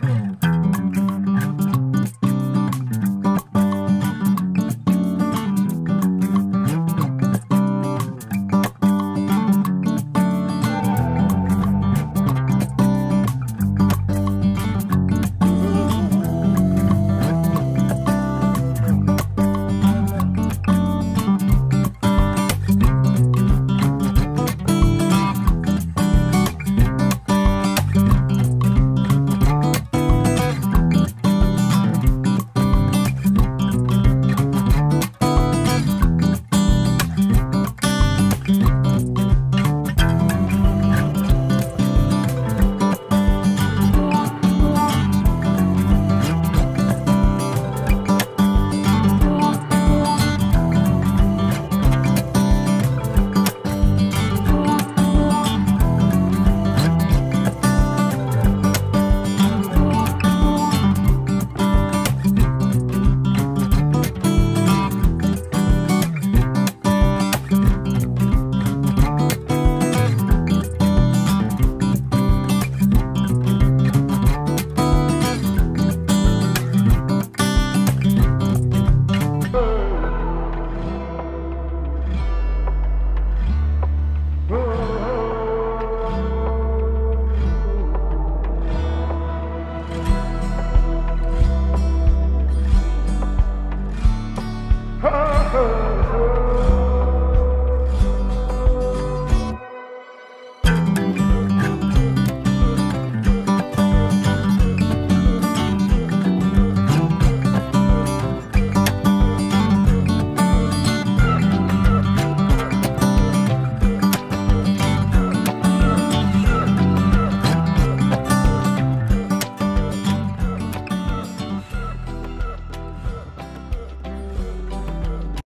Hmm.